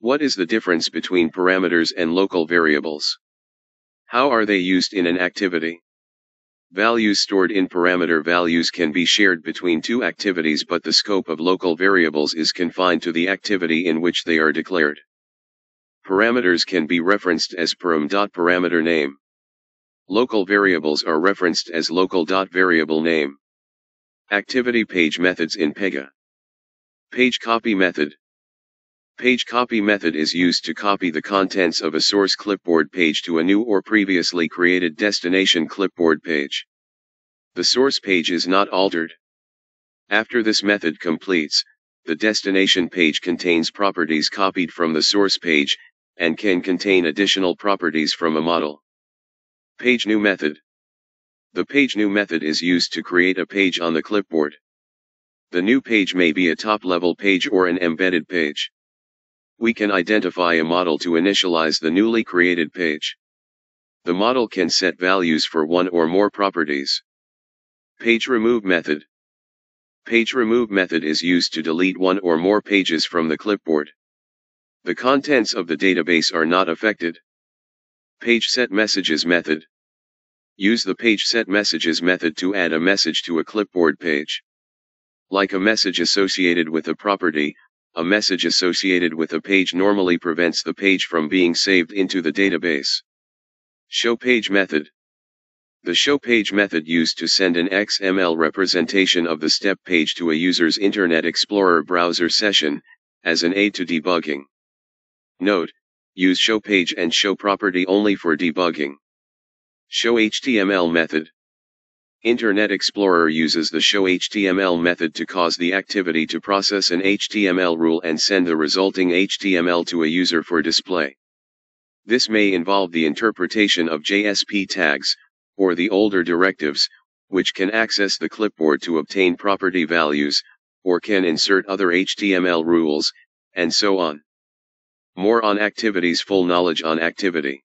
What is the difference between parameters and local variables? How are they used in an activity? Values stored in parameter values can be shared between two activities but the scope of local variables is confined to the activity in which they are declared. Parameters can be referenced as param.parameter name. Local variables are referenced as local.variable name. Activity page methods in Pega. Page copy method. Page copy method is used to copy the contents of a source clipboard page to a new or previously created destination clipboard page. The source page is not altered. After this method completes, the destination page contains properties copied from the source page, and can contain additional properties from a model. Page New method. The page new method is used to create a page on the clipboard. The new page may be a top-level page or an embedded page we can identify a model to initialize the newly created page. The model can set values for one or more properties. Page Remove Method Page Remove method is used to delete one or more pages from the clipboard. The contents of the database are not affected. Page Set Messages Method Use the Page Set Messages method to add a message to a clipboard page. Like a message associated with a property, a message associated with a page normally prevents the page from being saved into the database. Show page method. The show page method used to send an XML representation of the step page to a user's Internet Explorer browser session, as an aid to debugging. Note, use show page and show property only for debugging. Show HTML method. Internet Explorer uses the showHTML method to cause the activity to process an HTML rule and send the resulting HTML to a user for display. This may involve the interpretation of JSP tags, or the older directives, which can access the clipboard to obtain property values, or can insert other HTML rules, and so on. More on activities Full knowledge on activity